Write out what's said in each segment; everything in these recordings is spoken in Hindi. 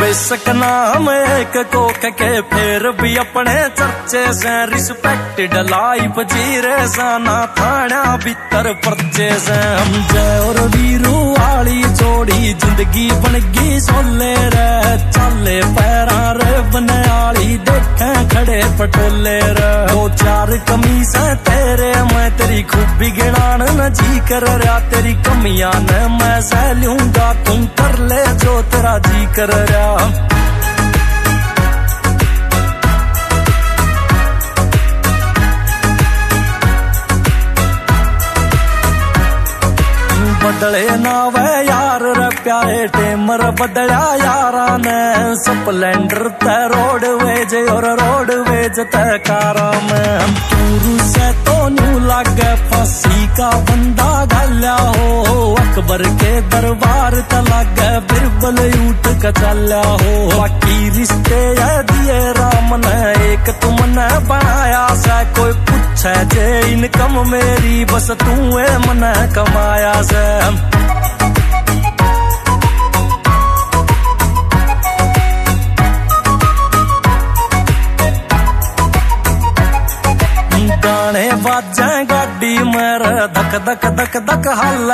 बेशक नाम एक को के फिर भी अपने चर्चे से रिस्पेक्टेड लाइफ जी साना थाना भीतर पर्चे से। हम जय और वीरू वाली जोड़ी, ज़िंदगी बन गई, सोले रे चले पटोले दो चार कमीज तेरे, मैं तेरी खूबी गिणान न जी कर रहा। तेरी कमियाँ न मैं सह लूँगा, तुम कर ले जो तेरा जी कर रहा। बदले ना वे यार, रे प्यारे टेमर बदला यारा ने। स्प्लेंडर ते रोड वेज और रोड वेज ते कारा में टूरू से तो न्यू लागे फांसी का बंदा गल्या हो। अकबर के दरबार त लागे बिरबल उठ के चल्या हो। बाकी रिश्ते दिए राम ने, एक तुमने बनाया सा। कोई पूछे जे इनकम मेरी, बस तू मन कमाया से गाने बाजें गाड़ी मर, धक धक धक धक हाल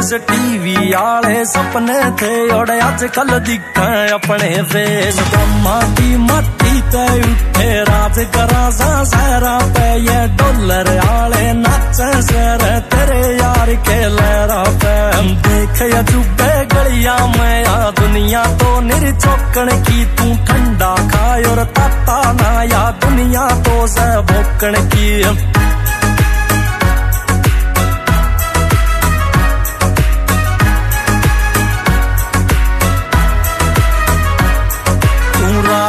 बेस टीवी आले सपने थे और अजकल दिखे अपने फेस ब्रह्मा की मट्टी ते उठे, राज करा सा सहरा पे, ये डॉलर आले नाचे सर तेरे यार के लहरा पे। देख या चुबे गलिया में या दुनिया तो निर चौकन की, तू ठंडा खाए और ताता ना, या दुनिया तो से भोकन की।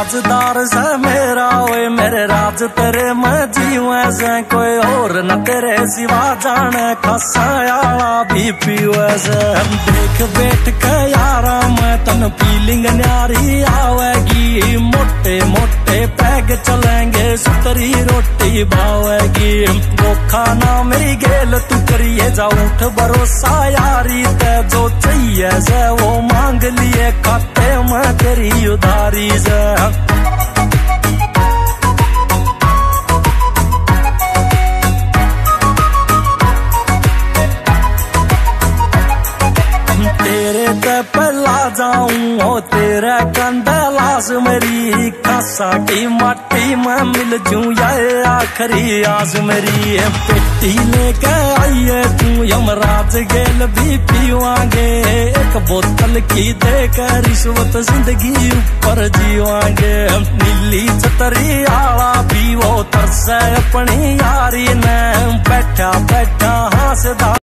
राजदार से मेरा, ओए मेरे राज तेरे मैं जीवे से कोई और न तेरे सिवा जाने। खसायाला भी पीवे से हम देख बैठ के यारा, मैं तन फीलिंग न्यारी आवेगी। मोटे मोटे पैग चलेंगे, सुतरी रोटी भावेगी वो खाना मेरी गेल, तू करिए जा, उठ भरोसा यारी। तेरी उदारी से तेरे ते पहला जाऊँ ओ तेरा कंदलास मेरी खासा की माटी में मिल जू या आखिरी आस मेरी पेटी लेके आइए तू, यमराज गेल भी पीवांगे। एक बोतल की देकर रिश्वत ज़िंदगी ऊपर जीवांगे। नीली छतरी आला भी वो तरस अपनी यारी ने। बैठा बैठा, हंसदा